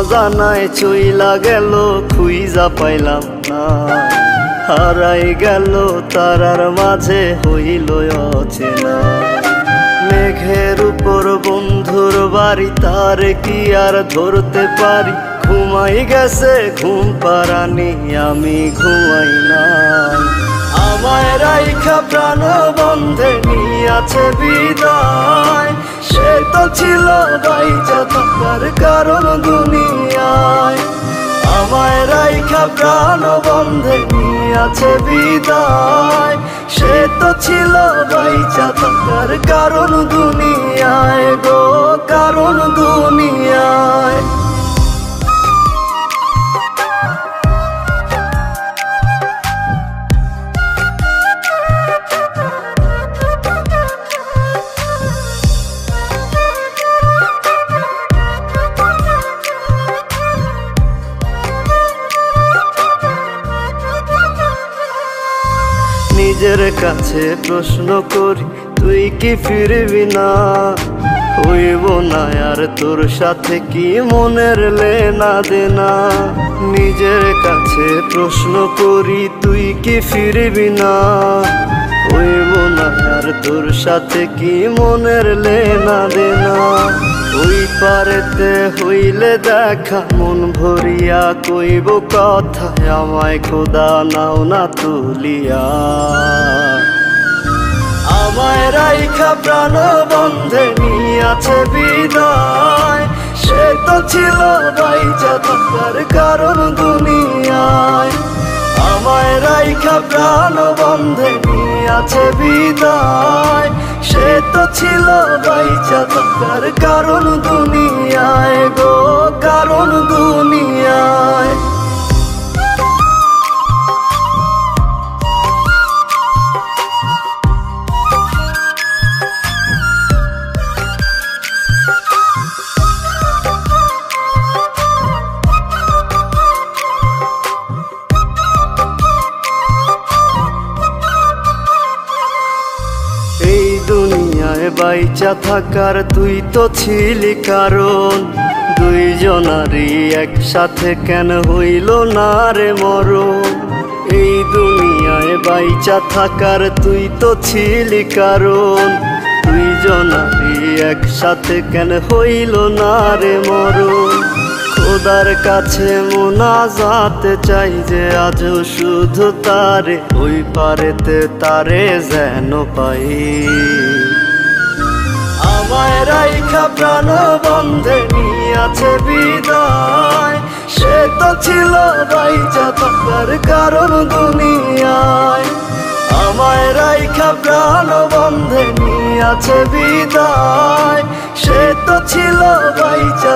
অজানায় চইলা গেল, খুইজা পাইলাম না। হারাই গেল, তারার মাঝে হইল অচেনা। মেঘের উপর বন্ধুর বাড়ি, তার কি আর ধরতে পারি? ঘুমাই গেছে, ঘুম পারানি আমি ঘুমাই না আমায় রাইখা প্রাণ বন্ধে নিয়াছে বিদায়। সে তো ছিল বাইচা থাকার কারণ দুনিয়ায়। আমায় রাইখা প্রাণ বন্ধে নিয়েছে বিদায়। সে তো ছিল বাইচা থাকার কারণ দুনিয়ায় গো, কারণ দুনিয়ায়। নিজের কাছে প্রশ্ন করি, তুই কি ফিরবি না? হইব না আর তোর সাথে কি মনের লেনা দেনা? নিজের কাছে প্রশ্ন করি, তুই কি ফিরবি না? হইব না আর তোর সাথে কি মনের লেনা দেনা? ওই পারেতে হইলে দেখা, মন ভরিয়া কইব কথা। আমায় খোদা নাও না তুলিয়া। রাইখা প্রাণ বন্ধে নিয়াছে বিদায় সে তো ছিল বাইচা থাকার কারণ দুনিয়ায়। আমায় রাইখা প্রাণ বন্ধে নিয়াছে বিদায় সে তো ছিল বাইচা থাকার কারণ দুনিয়ায় গো, কারণ দুনিয়ায়। বাইচা থাকার তুই তো ছিলি কারণ। দুইজনারই একসাথে কেন হইল না রে মরণ? এই দুনিয়ায় বাইচা থাকার তুই তো ছিলি কারণ। দুইজনারই একসাথে কেন হইল না রে মরণ? খোদার কাছে মোনা মোনাজাতে চাই যে আজ শুধু তারে, ওই পারেতে তারে যেন পাই। আমায় রাইখা প্রাণ বন্ধে নিয়াছে বিদায়। সে তো ছিল বাইচা থাকার কারণ দুনিয়ায়। আমায় রাইখা প্রাণ বন্ধে নিয়াছে বিদায়। সে তো ছিল বাইচা